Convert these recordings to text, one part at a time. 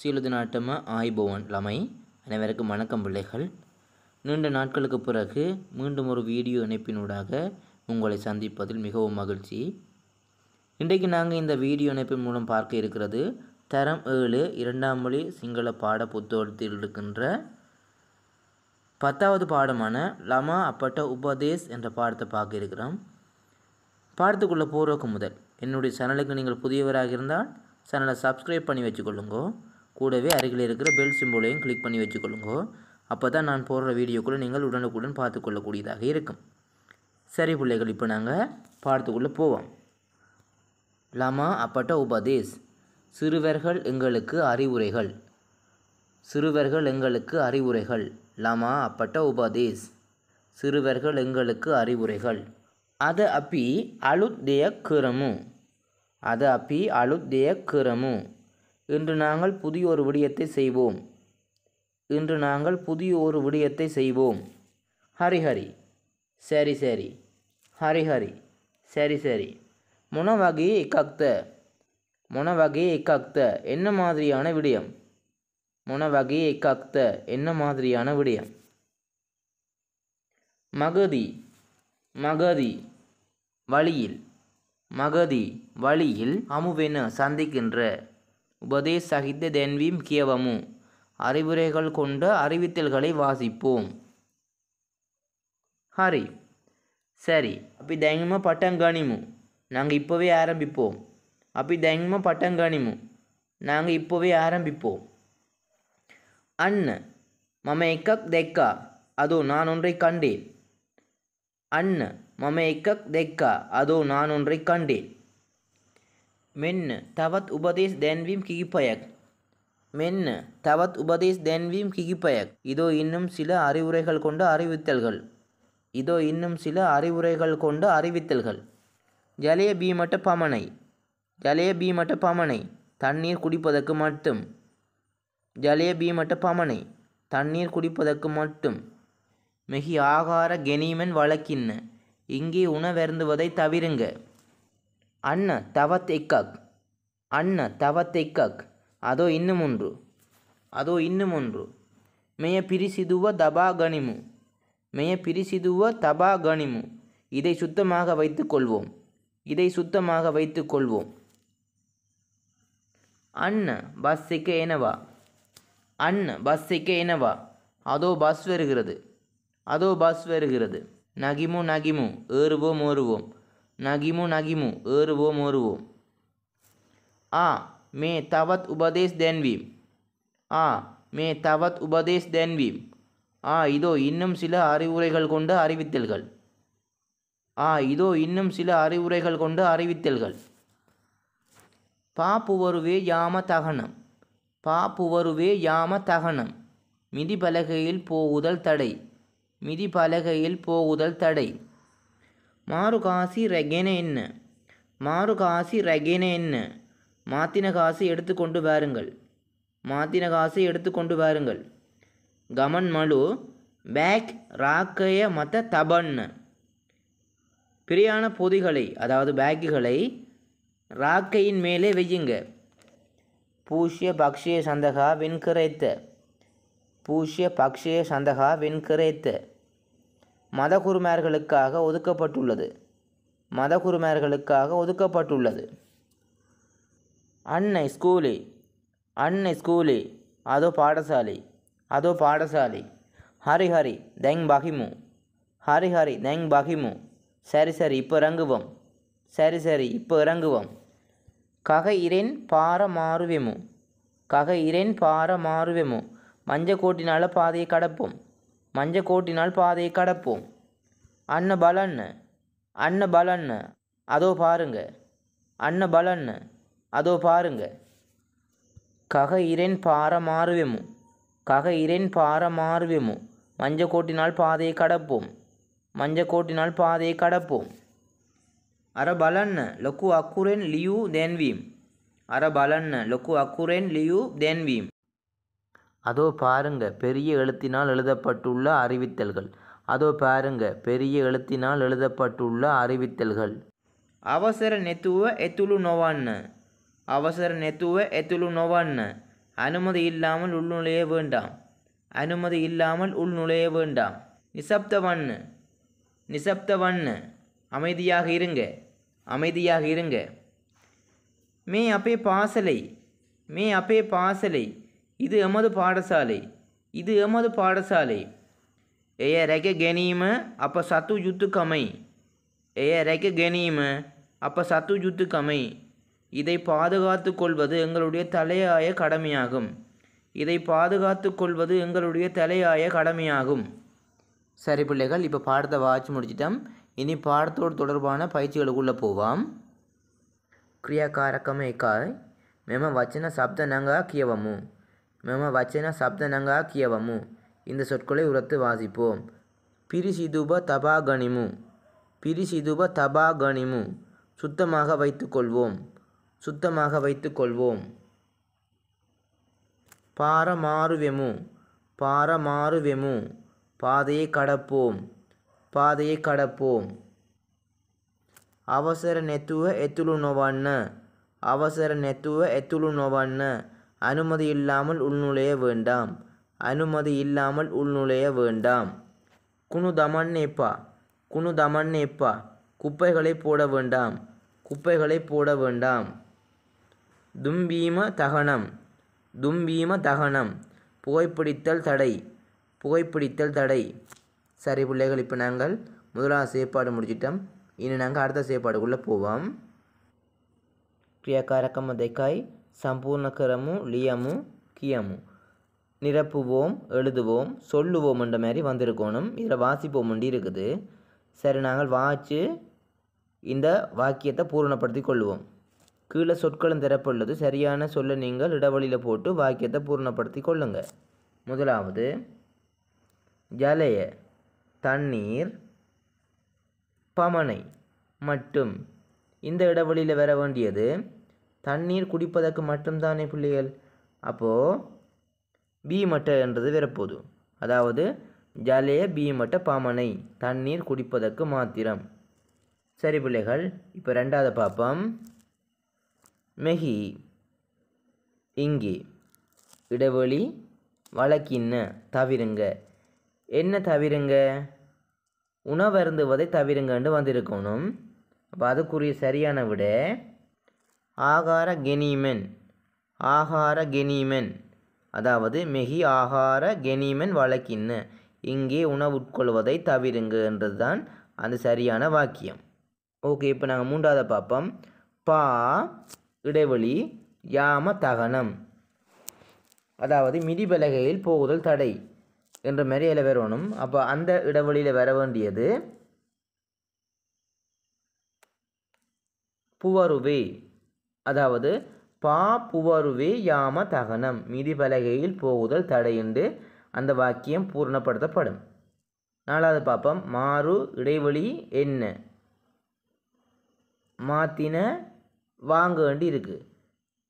சீலது நாட்டம ஆய்பவன் லமை. அனைவருக்கும் வணக்கம் பிள்ளைகள். நீண்ட நாட்களுக்கு பிறகு மீண்டும் ஒரு வீடியோ இணைப்பினூடாக உங்களை சந்திப்பதில் மிகவும் மகிழ்ச்சி. இன்றைக்கு நாங்கள் இந்த வீடியோ இணைப்பின் மூலம் பார்க்க இருக்கிறது தரம் ஏழு இரண்டாம் மொழி சிங்கள பாட புத்தகத்தில் இருக்கின்ற பத்தாவது பாடமான லமா அப்பட்ட உபதேஸ் என்ற பாடத்தை பார்க்க இருக்கிறோம். பாடத்துக்குள்ளே போகிறதுக்கு முதல். என்னுடைய சேனலுக்கு நீங்கள் புதியவராக இருந்தால் சேனலை சப்ஸ்கிரைப் பண்ணி வச்சுக்கொள்ளுங்கோ. கூடவே அருகில் இருக்கிற பெல் சிம்போலையும் கிளிக் பண்ணி வச்சுக்கொள்ளுங்கோ. அப்போ தான் நான் போடுற வீடியோக்குள்ளே நீங்கள் உடனுக்குடன் பார்த்துக்கொள்ளக்கூடியதாக இருக்கும். சரி பிள்ளைகள் இப்போ நாங்கள் பாடத்துக்குள்ளே போவோம். லமா அப்பட்ட உபதேஷ் சிறுவர்கள் எங்களுக்கு அறிவுரைகள். சிறுவர்கள் எங்களுக்கு அறிவுரைகள். லமா அப்பட்ட உபதேஷ் சிறுவர்கள் எங்களுக்கு அறிவுரைகள். அது அப்பி அலுத்தேய கிரமு. அது அப்பி அலுத்தேய கிரமு. இன்று நாங்கள் புதிய ஒரு விடயத்தை செய்வோம். இன்று நாங்கள் புதிய ஒரு விடயத்தை செய்வோம். ஹரி ஹரி சரி சரி. ஹரி ஹரி சரி சரி. முனவகையை கக்த முன கக்த என்ன மாதிரியான விடயம்? முனவகையை கக்த என்ன மாதிரியான விடயம்? மகதி மகதி வழியில் மகதி வழியில் அமுவென சந்திக்கின்ற உபதேச சகித்த தென்வீம் கியவமு. அறிவுரைகள் கொண்ட அறிவித்தல்களை வாசிப்போம். ஹரி சரி அப்படி தைங்கமாக பட்டங்கணிமு நாங்கள் இப்போவே ஆரம்பிப்போம். அப்படி தைங்கமாக பட்டங்கணிமு நாங்கள் இப்போவே ஆரம்பிப்போம். அண்ண மம எக்கக் தெக்கா? அதோ நான் ஒன்றை கண்டேன். அண்ண மம எக்கக் தெக்கா? அதோ நான் ஒன்றை கண்டேன். මෙන්න தவத் උපදේශ දැන්වීම් கிகிப்பயக் මෙන්න தவத் உபதேஸ் දැන්වීම් கிகிப்பயக் இதோ இன்னும் சில அறிவுரைகள் கொண்ட அறிவித்தல்கள் இதோ இன்னும் சில அறிவுரைகள் கொண்ட அறிவித்தல்கள் ஜலய பீமட்ட பமனை ஜலய பீமட்ட பமனை தண்ணீர் குடிப்பதற்கு மட்டும் ஜலய பீமட்ட பமனை தண்ணீர் குடிப்பதற்கு மட்டும் மிகி ஆகார கெனீமன் வழக்கின்ன இங்கே உணவருந்துவதை தவிருங்க அண்ண தவத் எக்கக் அண்ண தவத் எக்கக் அதோ இன்னும் ஒன்று அதோ இன்னும் ஒன்று மெய பிரிசிதுவ தபா கனிமு மெய பிரிசிதுவ தபா கனிமு இதை சுத்தமாக வைத்துக்கொள்வோம் இதை சுத்தமாக வைத்துக்கொள்வோம். அண்ண பஸ்ஸிக்கு எனவா அண்ண பஸ்ஸிக்கு எனவா அதோ பஸ் வருகிறது அதோ பஸ் வருகிறது. நகிமு நகிமு ஏறுவோம் ஏறுவோம். நகிமு நகிமு. ஏறுவோம் ஏறுவோம். ஆ மே தவத் உபதேஷ் தென்வீம். ஆ மே தவத் உபதேஷ் தேன்வீம். ஆ இதோ இன்னும் சில அறிவுரைகள் கொண்டு அறிவித்தல்கள். ஆ இதோ இன்னும் சில அறிவுரைகள் கொண்டு அறிவித்தல்கள். பாப்புவருவே யாம தகனம். பாப்புவருவே யாம தகனம். மிதி பலகையில் போகுதல் தடை. மிதி பலகையில் போகுதல் தடை. மாறு காசி ரெகென என்ன? மாறு காசி ரெகென என்ன? மாத்தின காசு எடுத்துக்கொண்டு வாருங்கள். மாத்தின காசை எடுத்துக்கொண்டு வாருங்கள். கமன் மலு பேக் ராக்கைய மத தபன்னு பிரியான பொதிகளை அதாவது பேக்குகளை ராக்கையின் மேலே வெய்யுங்க பூஷ்ய பக்ஷிய சந்தகா வெண்கரைத்த. பூஷ்ய பக்ஷிய சந்தகா வெண்கரைத்த. மதகுருமார்களுக்காக ஒதுக்கப்பட்டுள்ளது. மதகுருமார்களுக்காக ஒதுக்கப்பட்டுள்ளது. அன்னை ஸ்கூலி அன்னை ஸ்கூலி அதோ பாடசாலை அதோ பாடசாலை. ஹரி ஹரி தெங் பகிமு. ஹரி ஹரி தெங் பகிமு. சரி சரி இப்போ இறங்குவோம். சரி சரி இப்போ இறங்குவோம். கக இரேன் பார மாறுவெமு. கக இரேன் பார மாறுவெமு மஞ்சக்கோட்டினால் பாதையை கடப்போம். மஞ்ச கோட்டினால் பாதையை கடப்போம் அன்ன பலன்ன அன்ன பலன்ன அதோ பாருங்க அன்ன பலன்ன அதோ பாருங்க கக இரேன் பார மாறுவேமு கக இரேன் பார மாறுவேமு மஞ்ச கோட்டினால் பாதையை கடப்போம் மஞ்ச கோட்டினால் பாதையை கடப்போம் අර බලන්න ලොකු අකුරෙන් ලියූ දැන්වීම් අර බලන්න ලොකු අකුරෙන් ලියූ දැන්වීම් அதோ பாருங்க பெரிய எழுத்தினால் எழுதப்பட்டுள்ள அறிவித்தல்கள் அதோ பாருங்க பெரிய எழுத்தினால் எழுதப்பட்டுள்ள அறிவித்தல்கள் අවසර නැතුව එතුළු නොවන්න අවසර නැතුව ඇතුළු නොවන්න அனுமதி இல்லாமல் உள்நுழைய வேண்டாம் அனுமதி இல்லாமல் உள்நுழைய வேண்டாம் நிசப்த வண்ணு நிசப்த வண்ணு அமைதியாக இருங்க அமைதியாக இருங்க மே அப்பே பாசலை மே அப்பே பாசலை இது எமது பாடசாலை இது எமது பாடசாலை එය රැක ගැනීම අප සතු යුතුකමයි. එය රැක ගැනීම අප சத்து யுத்துக்கமை இதை பாதுகாத்து கொள்வது எங்களுடைய தலையாய கடமையாகும் இதை பாதுகாத்து கொள்வது எங்களுடைய தலையாய கடமையாகும் சரி பிள்ளைகள் இப்போ பாடத்தை வாட்சி முடிச்சிட்டோம் இனி பாடத்தோடு தொடர்பான பயிற்சிகளுக்குள்ளே போவாம் ක්‍රියාකාරකම එකයි මෙම වචන සබ්ද නඟා మేము வச்சன சப்தனங்கா கியவமு. இந்த சொற்களை உரத்து வாசிப்போம். பிரிசிதுப தபாகணிமு. பிரிசிதுப தபாகணிமு. சுத்தமாக வைத்துக்கொள்வோம். சுத்தமாக வைத்துக்கொள்வோம். பாரமாறுவெமு. பாரமாறுவெமு. பாதையை கடப்போம். பாதையை கடப்போம். அவசர நெத்துவ எத்துಳು நோவாண்ண அவசர நெத்துவ எத்துಳು நோவாண்ண அனுமதி இல்லாமல் உள்நுழைய வேண்டாம். அனுமதி இல்லாமல் உள்நுழைய வேண்டாம். குணு தமன்னேப்பா குணு தமன்னேப்பா குப்பைகளை போட வேண்டாம் குப்பைகளை போட வேண்டாம். தும்பீம தகனம் தும்பீம தகனம் புகைப்பிடித்தல் தடை புகைப்பிடித்தல் தடை. சரி பிள்ளைகள் இப்போ நாங்கள் முதலாவது செயற்பாடு முடிச்சிட்டோம். இனி நாங்கள் அடுத்த செயற்பாடுக்குள்ளே போவோம். கிரியாக்காரக்கம் தேக்காய் சம்பூர்ணக்கரமும் லியமும் கியமும் நிரப்புவோம் எழுதுவோம் சொல்லுவோம்ன்ற மாதிரி வந்திருக்கணும். இதில் வாசிப்போம்ண்டி இருக்குது. சரி நாங்கள் வாச்சு இந்த வாக்கியத்தை பூரணப்படுத்தி கொள்வோம். கீழே சொற்களும் திறப்புள்ளது. சரியான சொல்லை நீங்கள் இடைவெளியில் போட்டு வாக்கியத்தை பூரணப்படுத்தி கொள்ளுங்கள் முதலாவது ஜலைய தண்ணீர் பமனை மட்டும் இந்த இடைவெளியில் வர வேண்டியது தண்ணீர் குடிப்பதற்கு மட்டும்தானே பிள்ளைகள்? அப்போது பி மட்ட என்றது வரப்போகுது அதாவது ஜலய பி மட்ட பாமனை தண்ணீர் குடிப்பதற்கு மாத்திரம். சரி பிள்ளைகள் இப்போ ரெண்டாவது பார்ப்போம் மெஹி இங்கே. இடைவெளி வழக்கின்ன தவிருங்க. என்ன தவிருங்க? உணவருந்துவதை தவிருங்கன்னு வந்திருக்கணும். அப்போ அதுக்குரிய சரியான விட ஆகார கெனிமென் ஆகார கெனிமென். அதாவது மெகி ஆகார கெனிமென் வழக்கின்னு இங்கே உணவு உட்கொள்வதை தவிருங்கன்றது தான் அந்த சரியான வாக்கியம். ஓகே இப்போ நாங்கள் மூன்றாவது பார்ப்போம். பா இடைவெளி யாம தகனம். அதாவது மிதிபலகையில் போகுதல் தடை என்ற மாதிரி அதில் வரணும் அப்போ அந்த இடைவெளியில் வர வேண்டியது புவருவே. அதாவது பா புவருவே யாம தகனம். மிதிபலகையில் போகுதல் தடையுண்டு அந்த வாக்கியம் பூர்ணப்படுத்தப்படும். நாலாவது பார்ப்போம் மாறு இடைவெளி என்ன? மாத்தின வாங்க வேண்டி இருக்குது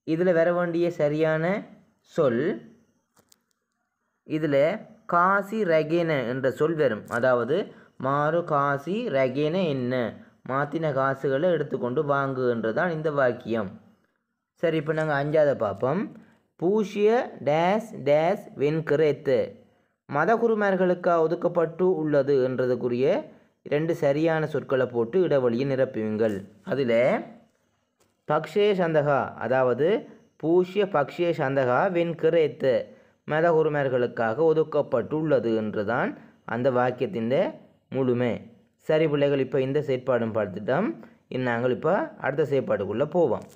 இதில் வர வேண்டிய சரியான சொல் இதில் காசி ரகேன என்ற சொல் வரும். அதாவது மாறு காசி ரகேன என்ன? மாற்றின காசுகளை எடுத்துக்கொண்டு வாங்குகின்றதான் இந்த வாக்கியம். சரி இப்போ நாங்கள் அஞ்சாவது பார்ப்போம். பூஷிய டேஸ் டேஸ் வெண்கிரேத்து மதகுருமார்களுக்கு ஒதுக்கப்பட்டு உள்ளது என்றதுக்குரிய ரெண்டு சரியான சொற்களை போட்டு இடைவெளியை நிரப்புவீங்கள். அதில் பக்ஷே சந்தகா அதாவது பூஷ்ய பக்ஷே சந்தகா வெண்கிரேத்து மதகுருமார்களுக்காக ஒதுக்கப்பட்டுள்ளது என்றுதான் அந்த வாக்கியத்தின் முழுமை. சரி பிள்ளைகள் இப்போ இந்த செயற்பாடும் பார்த்துட்டோம். நாங்கள் இப்போ அடுத்த செயற்பாடுக்குள்ளே போவோம்.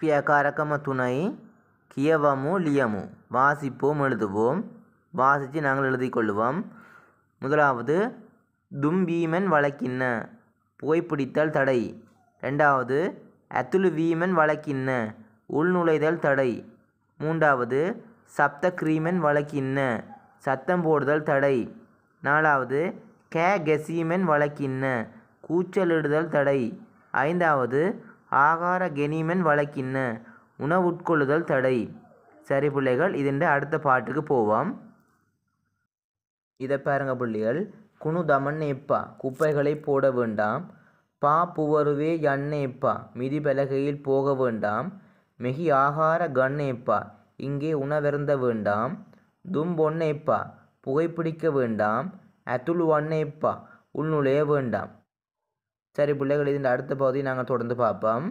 கிரியாகாரகம துணை கியவமு லியமு. வாசிப்போம் எழுதுவோம். வாசித்து நாங்கள் எழுதி கொள்ளுவோம். முதலாவது தும்பீமன் வழக்கின்ன. புகைப்பிடித்தல் தடை. ரெண்டாவது அத்துலு வீமன் வழக்கின்ன. உள்நுழைதல் தடை. மூன்றாவது சப்த கிரீமன் வழக்கின்ன. சத்தம் போடுதல் தடை. நாலாவது கே கெசீமன் வழக்கின்ன. கூச்சலிடுதல் தடை. ஐந்தாவது ஆகார கெனிமன் வழக்கின்ன உணவுட்கொள்ளுதல் தடை. சரி பிள்ளைகள் இதென்ற அடுத்த பாட்டுக்கு போவோம். இதை பாருங்க பிள்ளைகள். குனு தமன்னேப்பா குப்பைகளை போட வேண்டாம். பா புவருவே எண்ணேப்பா மிதி பலகையில் போக வேண்டாம். மெகி ஆகார கண்ணேப்பா இங்கே உணவருந்த வேண்டாம். தும்பொன்னேப்பா புகைப்பிடிக்க வேண்டாம். அத்துள் ஒன்னேப்பா உள்நுழைய வேண்டாம். சரி பிள்ளைகள் இதன் அடுத்த பகுதியை நாங்கள் தொடர்ந்து பார்ப்போம்.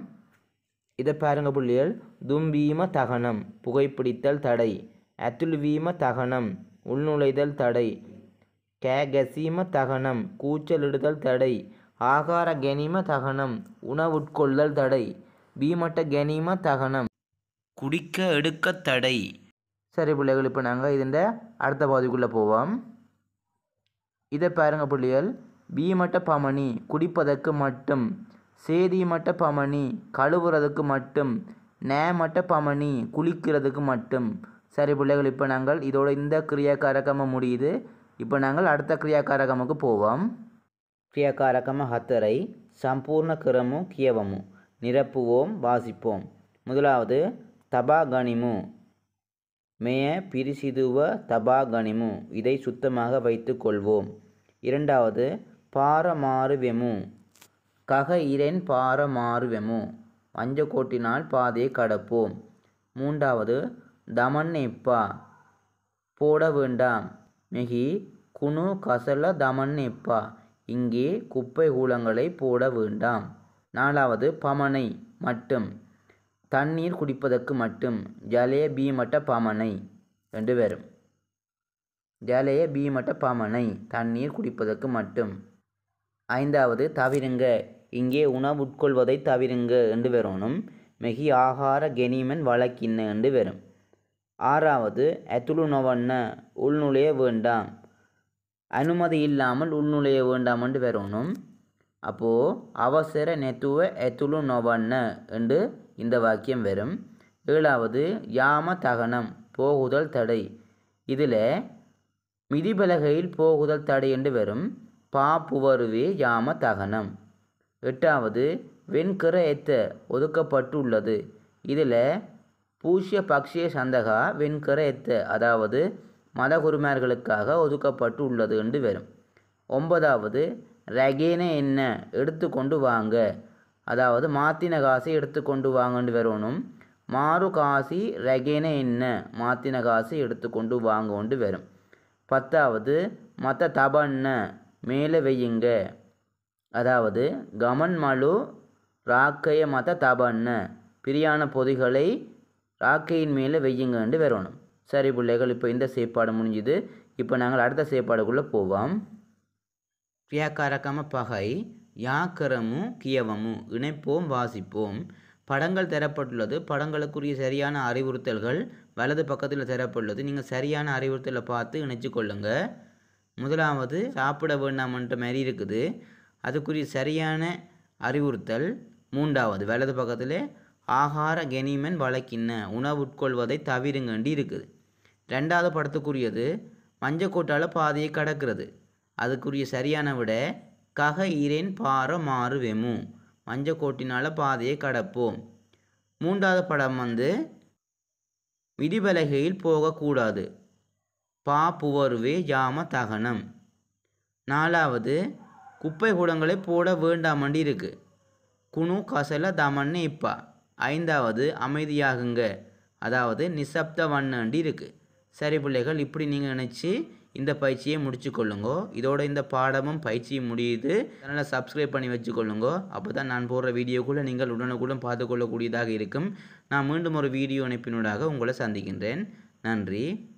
இதை பாருங்க பிள்ளைகள். தும்பீம தகனம் புகைப்பிடித்தல் தடை. அத்துல் வீம தகனம் உள்நுழைதல் தடை. கேகசீம தகனம் கூச்சலிடுதல் தடை. ஆகார கனிம தகனம் உணவுட்கொள்ளல் தடை. பீமட்ட கனிம தகனம் குடிக்க எடுக்க தடை. சரி பிள்ளைகள் இப்போ நாங்கள் இதன் அடுத்த பகுதிக்குள்ளே போவோம். இதை பாருங்கள் பிள்ளைகள். பீமட்ட பமனி குடிப்பதற்கு மட்டும் சேதிமட்ட பமனி கழுவுறதுக்கு மட்டும் நேமட்ட பமனி குளிக்கிறதுக்கு மட்டும். சரி பிள்ளைகள் இப்போ நாங்கள் இதோட இந்த கிரியாக்காரகம முடியுது. இப்போ நாங்கள் அடுத்த கிரியாக்காரகமுக்கு போவோம். கிரியாக்காரகம ஹத்தரை சம்பூர்ண கிரமு கியவமு. நிரப்புவோம் வாசிப்போம். முதலாவது தபாகனிமு மேய பிரிசிதுவ தபாகனிமு இதை சுத்தமாக வைத்து கொள்வோம். இரண்டாவது பாரமாறுவெமு. கக இரேன் பாரமாறுவெமு. வஞ்சக்கோட்டினால் பாதையை கடப்போம். மூன்றாவது தமன்னெப்பா போட வேண்டாம். மிகி குணு கசல தமன்னெப்பா இங்கே குப்பை கூலங்களை போட வேண்டாம். நாலாவது பமனை மட்டும். தண்ணீர் குடிப்பதற்கு மட்டும். ஜலைய பீமட்ட பமனை. ரெண்டு பேரும். ஜலைய பீமட்ட பமனை. தண்ணீர் குடிப்பதற்கு மட்டும். ஐந்தாவது தவிருங்க. இங்கே உணவு உட்கொள்வதை தவிருங்க என்று வரணும் மெகி ஆகார கெனிமன் வழக்கின்ன என்று வரும் ஆறாவது எத்துளுணவண்ண உள்நுழைய வேண்டாம். அனுமதி இல்லாமல் உள்நுழைய வேண்டாம் என்று வரணும் அப்போது அவசர நெத்துவ எத்துளு நொவண்ண என்று இந்த வாக்கியம் வரும் ஏழாவது யாம தகனம் போகுதல் தடை. இதில் மிதிபலகையில் போகுதல் தடை என்று வரும் பா புவருவே யாம தகனம். எட்டாவது வெண்கர எத்த ஒதுக்கப்பட்டுள்ளது. இதில் பூஷ்ய பக்ஷிய சந்தகா வெண்கர எத்த அதாவது மதகுருமார்களுக்காக ஒதுக்கப்பட்டு உள்ளது என்று வரும். ஒன்பதாவது ரகேன என்ன எடுத்துக்கொண்டு வாங்க. அதாவது மாத்தின காசை எடுத்துக்கொண்டு வாங்கன்னு வரணும் மாறு காசி ரகேன என்ன மாத்தின காசை எடுத்துக்கொண்டு வாங்கொண்டு வரும். பத்தாவது மத்த தபன்ன மேலே வையுங்க. அதாவது கமன் மலு ராக்கைய மத தபன்னு பிரியான பொதிகளை ராக்கையின் மேலே வையுங்கன்னு வரணும் சரி பிள்ளைகள் இப்போ இந்த செயற்பாடு முடிஞ்சுது. இப்போ நாங்கள் அடுத்த செயற்பாடுக்குள்ளே போவோம். வியாக்காரக்கம பகை யாக்கரமும் கியவமும் இணைப்போம் வாசிப்போம். படங்கள் தரப்பட்டுள்ளது. படங்களுக்குரிய சரியான அறிவுறுத்தல்கள் வலது பக்கத்தில் தரப்பட்டுள்ளது. நீங்கள் சரியான அறிவுறுத்தலை பார்த்து இணைச்சு கொள்ளுங்கள் முதலாவது சாப்பிட வேண்டாமன்ற மாதிரி இருக்குது. அதுக்குரிய சரியான அறிவுறுத்தல். மூன்றாவது வலது பக்கத்தில் ஆகார கெனிமன் வழக்கின்ன உணவு உட்கொள்வதை தவிருங்கண்டி இருக்குது. ரெண்டாவது படத்துக்குரியது மஞ்சக்கோட்டால் பாதையை கடக்கிறது. அதுக்குரிய சரியான விட கக இரேன் பார மாறு வெமு மஞ்சக்கோட்டினால் பாதையை கடப்போம். மூன்றாவது படம் வந்து விதிபலகையில் போகக்கூடாது. பா புவர்வே யாம தகனம். நாலாவது குப்பை கூடங்களை போட வேண்டாமண்டி இருக்கு. குணு கசல தமன்னு இப்பா. ஐந்தாவது அமைதியாகுங்க. அதாவது நிசப்த வண்ணண்டி இருக்கு. சரி பிள்ளைகள் இப்படி நீங்கள் நினச்சி இந்த பயிற்சியை முடிச்சு கொள்ளுங்கோ. இதோட இந்த பாடமும் பயிற்சியும் முடியுது. அதனால் சப்ஸ்கிரைப் பண்ணி வச்சுக்கொள்ளுங்கோ. அப்போ தான் நான் போடுற வீடியோக்குள்ளே நீங்கள் உடனுக்குடன் பார்த்துக்கொள்ளக்கூடியதாக இருக்கும். நான் மீண்டும் ஒரு வீடியோ அனுப்பினூடாக உங்களை சந்திக்கின்றேன். நன்றி.